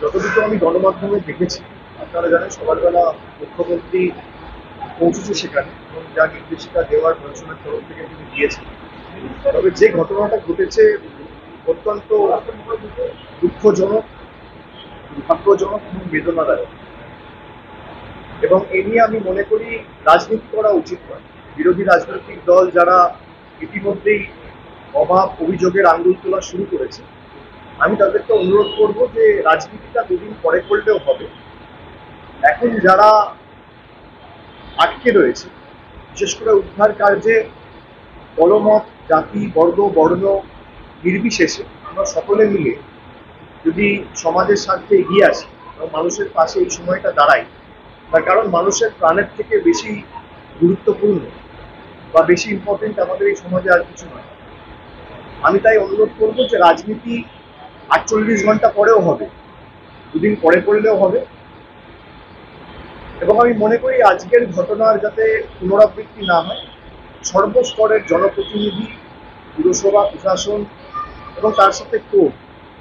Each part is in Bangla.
যতটুকু আমি গণমাধ্যমে দেখেছি, আপনারা জানেন সকালবেলা মুখ্যমন্ত্রী পৌঁছেছে সেখানে এবং যা নির্দেশিকা দেওয়ার প্রশাসনের তরফ থেকে তিনি দিয়েছেন। তবে যে ঘটনাটা ঘটেছে অত্যন্ত দুঃখজনক, দুর্ভাগ্যজনক এবং বেদনাদায়ক। এবং এ নিয়ে আমি মনে করি রাজনীতি করা উচিত নয়। বিরোধী রাজনৈতিক দল যারা ইতিমধ্যেই অভাব অভিযোগের আঙ্গুল তোলা শুরু করেছে আমি তাদেরকে অনুরোধ করব যে রাজনীতিটা দুদিন পরে করলেও হবে। এখন যারা আটকে রয়েছে, বিশেষ করে উদ্ধার কার্যে দলমত, জাতি, বর্গ, বর্ণ নির্বিশেষে আমরা সকলে মিলে যদি সমাজের স্বার্থে এগিয়ে আসি, এবং মানুষের পাশে এই সময়টা দাঁড়াই, তার কারণ মানুষের প্রাণের থেকে বেশি গুরুত্বপূর্ণ বা বেশি ইম্পর্টেন্ট আমাদের এই সমাজে আর কিছু নয়। আমি তাই অনুরোধ করব যে রাজনীতি আটচল্লিশ ঘণ্টা পরেও হবে। দুদিন পরে করলেও হবে। এবং আমি মনে করি আজকের ঘটনার যাতে পুনরাবৃত্তি না হয়, সর্বস্তরের জনপ্রতিনিধি, পুরসভা, প্রশাসন এবং তার সাথে কোর্ট,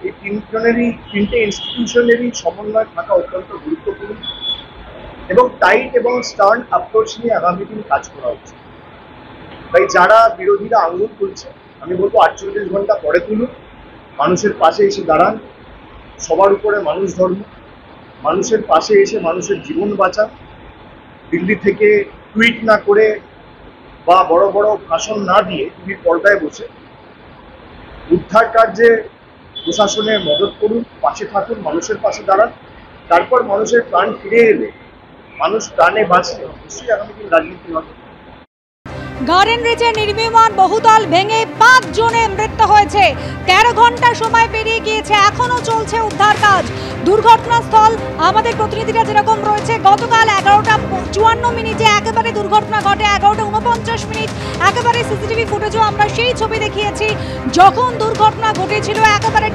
এই তিনজনেরই, তিনটে ইনস্টিটিউশনেরই সমন্বয় থাকা অত্যন্ত গুরুত্বপূর্ণ এবং টাইট এবং স্টার্ন অ্যাপ্রোচ নিয়ে আগামী দিন কাজ করা উচিত তাই যারা বিরোধীরা আঙ্গুল তুলছে, আমি বলব আটচল্লিশ ঘণ্টা পরে তুলুন। মানুষের পাশে এসে দাঁড়ান। সবার উপরে মানুষ ধর্ম। মানুষের পাশে এসে মানুষের জীবন বাঁচান। দিল্লি থেকে টুইট না করে বা বড় বড় ভাষণ না দিয়ে তুমি পর্দায় বসে। উদ্ধার কার্যে প্রশাসনের মদত করুন, পাশে থাকুন, মানুষের পাশে দাঁড়ান। তারপর মানুষের প্রাণ ফিরে এলে মানুষ প্রাণে বাঁচলে অবশ্যই আগামী দিন রাজনীতি হবে। গার্ডেন রিচে নির্মীয়মান বহুতল ভেঙে পাঁচ জনে মৃত্যু হয়েছে। তেরো ঘণ্টা সময় পেরিয়ে গিয়েছে এখনও চলছে উদ্ধার কাজ। দুর্ঘটনাস্থল, আমাদের প্রতিনিধিরা যেরকম রয়েছে, গতকাল এগারোটা চুয়ান্ন মিনিটে একেবারে দুর্ঘটনা ঘটে, এগারোটা উনপঞ্চাশ মিনিট একেবারে সিসিটিভি ফুটেজও আমরা সেই ছবি দেখিয়েছি। যখন দুর্ঘটনা ঘটেছিল, একেবারে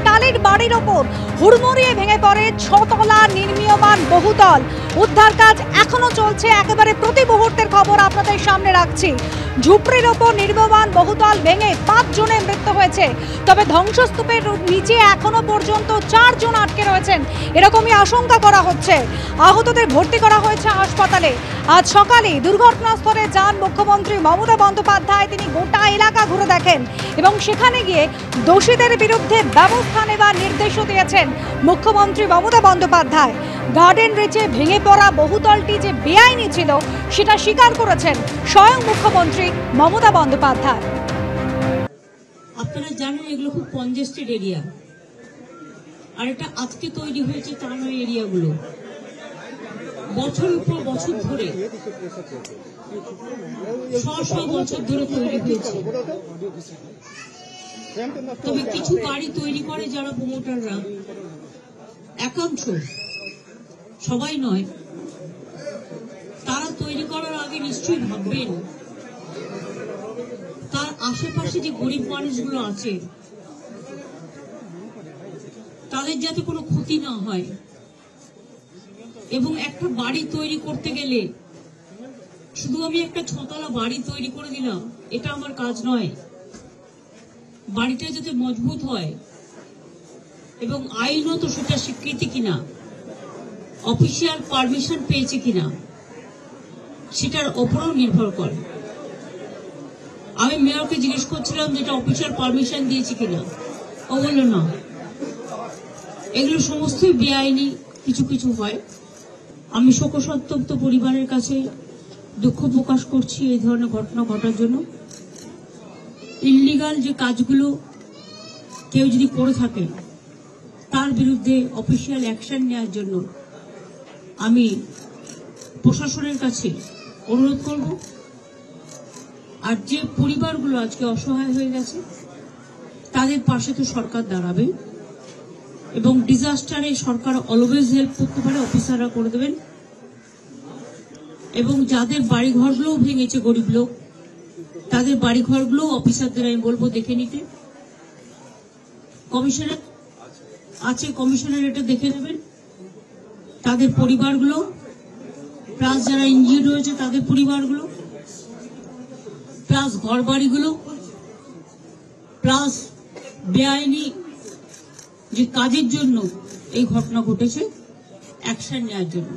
বাড়ির ওপর। হুড়মুড়িয়ে ভেঙে পড়ে ছতলা নির্মীয়মান বহুতল। উদ্ধার কাজ এখনও চলছে, একেবারে প্রতি মুহূর্তের খবর আপনাদের সামনে রাখছি। ঝুপড়ির ওপর নির্মমান বহুতল ভেঙে পাঁচ জনের মৃত্যু হয়েছে। তবে ধ্বংসস্তূপের নিচে এখনও পর্যন্ত চারজন আটকে রয়েছেন। এরকমই আশঙ্কা করা হচ্ছে। আহতদের ভর্তি করা হয়েছে হাসপাতালে। আজ সকালে দুর্ঘটনাস্থলে যান মুখ্যমন্ত্রী মমতা বন্দ্যোপাধ্যায়। তিনি গোটা এলাকা ঘুরে দেখেন এবং সেখানে গিয়ে দোষীদের বিরুদ্ধে ব্যবস্থা নেবার নির্দেশও দিয়েছেন। মুখ্যমন্ত্রী মমতা বন্দ্যোপাধ্যায়, গার্ডেন রিচে ভেঙে পড়া বহুতলটি যে বেআইনি ছিল, সেটা স্বীকার করেছেন স্বয়ং মুখ্যমন্ত্রী মমতা বন্দ্যোপাধ্যায়। আপনারা জানেন এগুলো খুব কনজেস্টেড এরিয়া আর এটা আজকে তৈরি হয়েছে তা নয় এরিয়াগুলো। বছরের পর বছর ধরে শ শ বছর ধরে তৈরি হয়েছে। তবে কিছু বাড়ি তৈরি করে যারা প্রমোটাররা একাংশ, সবাই নয়, তারা তৈরি করার আগে নিশ্চয়ই ভাববেন, তার আশেপাশে যে গরিব মানুষগুলো আছে, তাদের যাতে কোনো ক্ষতি না হয়। এবং একটা বাড়ি তৈরি করতে গেলে শুধু আমি একটা ছতলা বাড়ি তৈরি করে দিলাম, এটা আমার কাজ নয়। বাড়িটা যাতে মজবুত হয় এবং আইনত সেটা স্বীকৃতি কিনা, অফিসিয়াল পারমিশন পেয়েছে কিনা, সেটার ওপরেও নির্ভর করে। আমি মেয়রকে জিজ্ঞেস করছিলাম যে এটা অফিসিয়াল পারমিশন দিয়েছে কিনা। ও বলল, না। এগুলো সমস্তই বেআইনি, কিছু কিছু হয়। আমি শোকসন্তপ্ত পরিবারের কাছে দুঃখ প্রকাশ করছি এই ধরনের ঘটনা ঘটার জন্য। ইল্লিগাল যে কাজগুলো কেউ যদি করে থাকে, তার বিরুদ্ধে অফিসিয়াল অ্যাকশন নেওয়ার জন্য আমি প্রশাসনের কাছে অনুরোধ করব। আর যে পরিবারগুলো আজকে অসহায় হয়ে গেছে, তাদের পাশে তো সরকার দাঁড়াবে এবং ডিজাস্টারে সরকার অলওয়েজ হেল্প করতে পারে অফিসাররা করে দেবেন। এবং যাদের বাড়ি ঘরগুলোও ভেঙেছে, গরিব লোক তাদের বাড়ি ঘরগুলো অফিসারদের আমি বলব দেখে নিতে। কমিশনার আছে, কমিশনার এটা দেখে নেবেন। তাদের পরিবারগুলো, প্লাস যারা ইনজিওর রয়েছে তাদের পরিবারগুলো, প্লাস ঘর বাড়িগুলো প্লাস বেআইনি যে কাজের জন্য এই ঘটনা ঘটেছে, অ্যাকশন নেওয়ার জন্য।